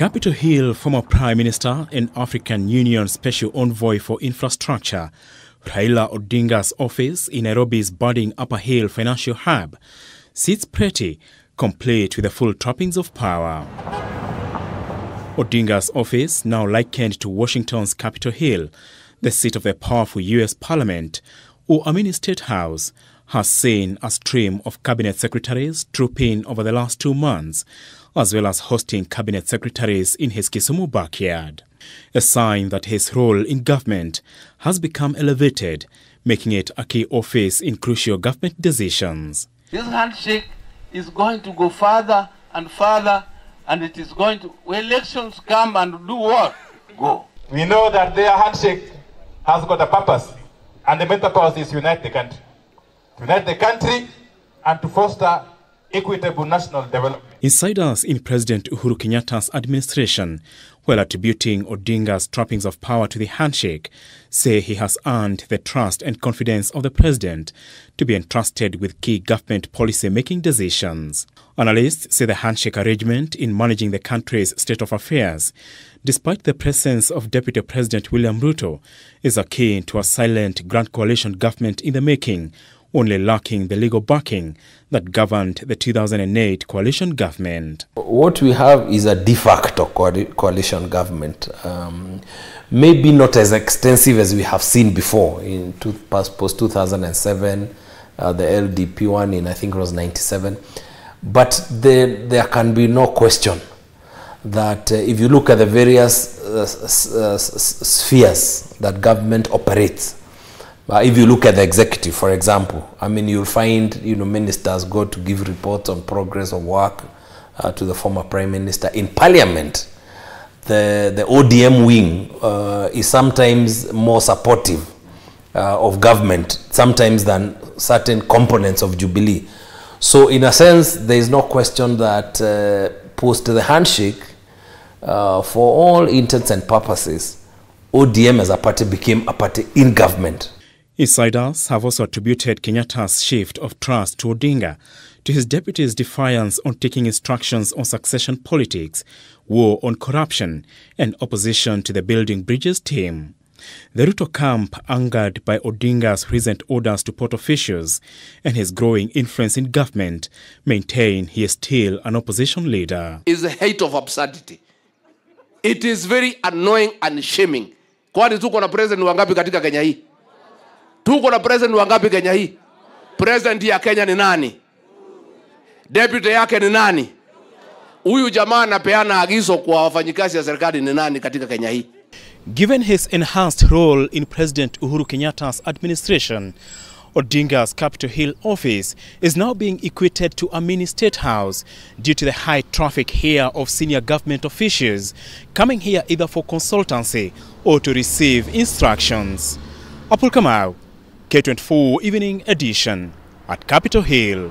Capitol Hill, former Prime Minister and African Union Special Envoy for Infrastructure, Raila Odinga's office in Nairobi's budding Upper Hill financial hub sits pretty, complete with the full trappings of power. Odinga's office, now likened to Washington's Capitol Hill, the seat of the powerful US Parliament, or Amini State House, has seen a stream of cabinet secretaries trooping over the last two months, as well as hosting cabinet secretaries in his Kisumu backyard. A sign that his role in government has become elevated, making it a key office in crucial government decisions. This handshake is going to go further and further, and it is going to, when elections come and do what? Go. We know that their handshake has got a purpose, and the main purpose is unite the country. To unite the country and to foster equitable national development. Insiders in President Uhuru Kenyatta's administration, while attributing Odinga's trappings of power to the handshake, say he has earned the trust and confidence of the president to be entrusted with key government policy-making decisions. Analysts say the handshake arrangement in managing the country's state of affairs, despite the presence of Deputy President William Ruto, is akin to a silent grand coalition government in the making, only lacking the legal backing that governed the 2008 coalition government. What we have is a de facto coalition government. Um, maybe not as extensive as we have seen before in two, post 2007, uh, the LDP one in I think it was 97. But there, there can be no question that uh, if you look at the various uh spheres that government operates, if you look at the executive, for example, I mean, you'll find, you know, ministers go to give reports on progress of work uh, to the former prime minister. In parliament, the, the ODM wing uh, is sometimes more supportive uh, of government, sometimes than certain components of Jubilee. So in a sense, there is no question that uh, post the handshake, uh, for all intents and purposes, ODM as a party became a party in government. Insiders have also attributed Kenyatta's shift of trust to Odinga to his deputy's defiance on taking instructions on succession politics, war on corruption, and opposition to the Building Bridges team. The Ruto camp, angered by Odinga's recent orders to port officials and his growing influence in government, maintain he is still an opposition leader. Is the hate of absurdity. It is very annoying and shaming. Kwani tuko na president wangapi katika Kenya hii? Tuko na president wangapi Kenya hii? President ya Kenya ni nani? Deputy yake ni nani? Huyu jamaa anapeana agizo kwa wafanyikazi ya serikali ni nani katika Kenya hii? Given his enhanced role in President Uhuru Kenyatta's administration, Odinga's Capitol Hill office is now being equated to a mini state house due to the high traffic here of senior government officials coming here either for consultancy or to receive instructions. Apul Kamau, K24 Evening Edition at Capitol Hill.